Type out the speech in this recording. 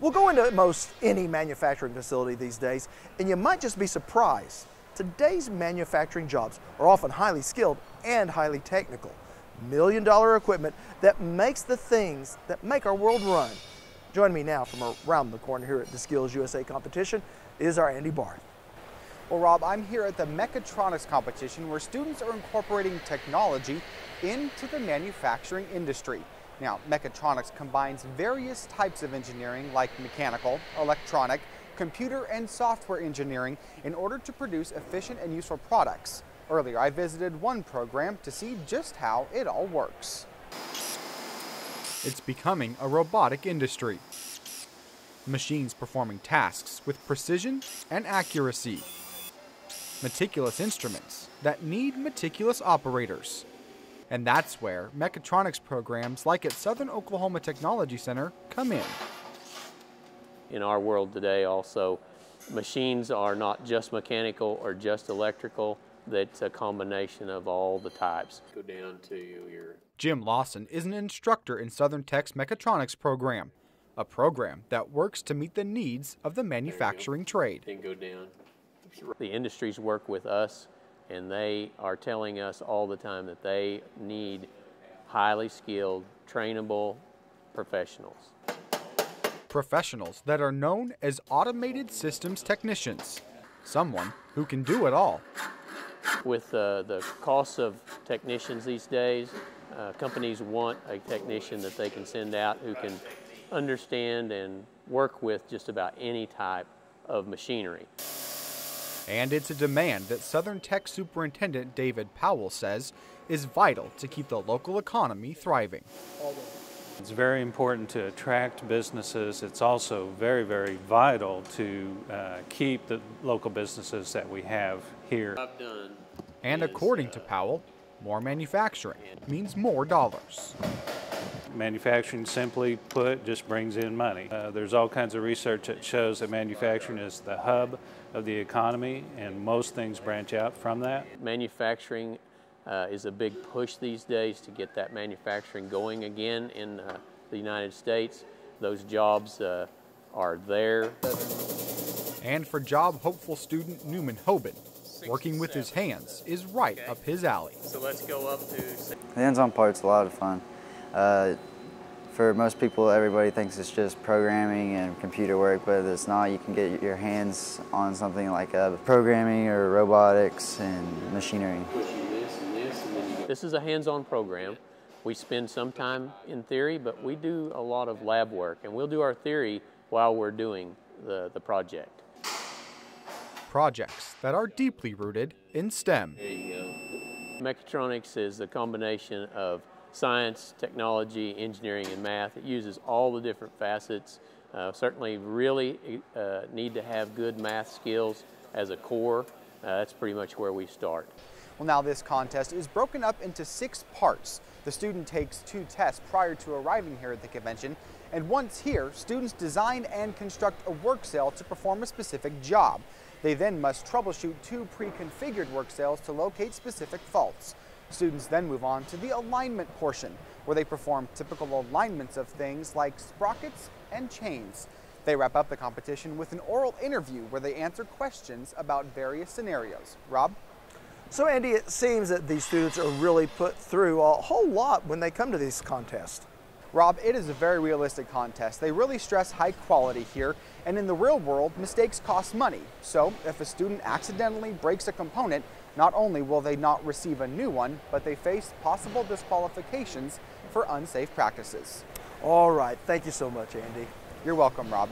We'll go into most any manufacturing facility these days, and you might just be surprised. Today's manufacturing jobs are often highly skilled and highly technical. Million dollar equipment that makes the things that make our world run. Join me now from around the corner here at the Skills USA competition is our Andy Barth. Well, Rob, I'm here at the Mechatronics competition where students are incorporating technology into the manufacturing industry. Now, mechatronics combines various types of engineering like mechanical, electronic, computer, and software engineering in order to produce efficient and useful products. Earlier, I visited one program to see just how it all works. It's becoming a robotic industry. Machines performing tasks with precision and accuracy. Meticulous instruments that need meticulous operators. And that's where mechatronics programs like at Southern Oklahoma Technology Center come in. In our world today also, machines are not just mechanical or just electrical, that's a combination of all the types. Go down to your... Jim Lawson is an instructor in Southern Tech's mechatronics program, a program that works to meet the needs of the manufacturing trade. And go down. The industries work with us and they are telling us all the time that they need highly skilled, trainable professionals. Professionals that are known as automated systems technicians, someone who can do it all. With uh, the costs of technicians these days, uh, companies want a technician that they can send out who can understand and work with just about any type of machinery. And it's a demand that Southern Tech Superintendent David Powell says is vital to keep the local economy thriving. It's very important to attract businesses. It's also very, very vital to uh, keep the local businesses that we have here. And according to Powell, more manufacturing means more dollars. Manufacturing, simply put, just brings in money. Uh, there's all kinds of research that shows that manufacturing is the hub of the economy, and most things branch out from that. Manufacturing uh, is a big push these days to get that manufacturing going again in uh, the United States. Those jobs uh, are there. And for job hopeful student Newman Hoben, working with his hands is right okay. up his alley. So let's go up to... The hands-on part's a lot of fun. Uh, for most people, everybody thinks it's just programming and computer work, but it's not. You can get your hands on something like uh, programming or robotics and machinery. This is a hands-on program. We spend some time in theory, but we do a lot of lab work, and we'll do our theory while we're doing the, the project. Projects that are deeply rooted in STEM. There you go. Mechatronics is a combination of science, technology, engineering, and math. It uses all the different facets. Uh, certainly really uh, need to have good math skills as a core. Uh, that's pretty much where we start. Well, now this contest is broken up into six parts. The student takes two tests prior to arriving here at the convention, and once here, students design and construct a work cell to perform a specific job. They then must troubleshoot two pre-configured work cells to locate specific faults. Students then move on to the alignment portion, where they perform typical alignments of things like sprockets and chains. They wrap up the competition with an oral interview where they answer questions about various scenarios. Rob? So Andy, it seems that these students are really put through a whole lot when they come to these contests. Rob, it is a very realistic contest. They really stress high quality here, and in the real world, mistakes cost money. So if a student accidentally breaks a component, not only will they not receive a new one, but they face possible disqualifications for unsafe practices. All right. Thank you so much, Andy. You're welcome, Rob.